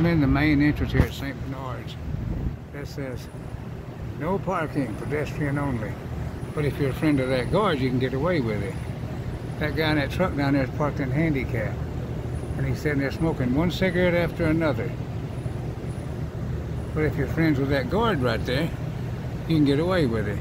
I'm in the main entrance here at St. Bernard's. That says, no parking, pedestrian only. But if you're a friend of that guard, you can get away with it. That guy in that truck down there is parked in handicap. And he's sitting there smoking one cigarette after another. But if you're friends with that guard right there, you can get away with it.